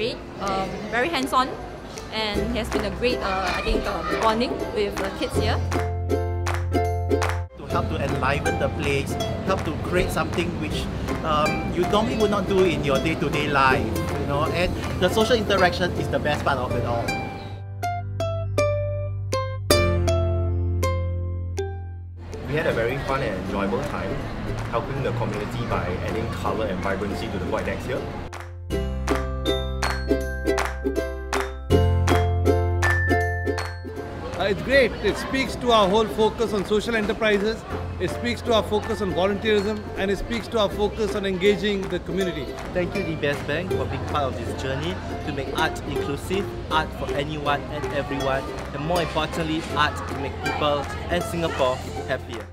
great, um, very hands-on, and it has been a great, uh, I think, uh, bonding with the kids here. To help to enliven the place, help to create something which um, you normally would not do in your day-to-day -day life, you know, and the social interaction is the best part of it all. We had a very fun and enjoyable time helping the community by adding colour and vibrancy to the void decks here. Uh, it's great. It speaks to our whole focus on social enterprises. It speaks to our focus on volunteerism and it speaks to our focus on engaging the community. Thank you DBS Bank for being part of this journey to make art inclusive, art for anyone and everyone, and more importantly, art to make people and Singapore happier.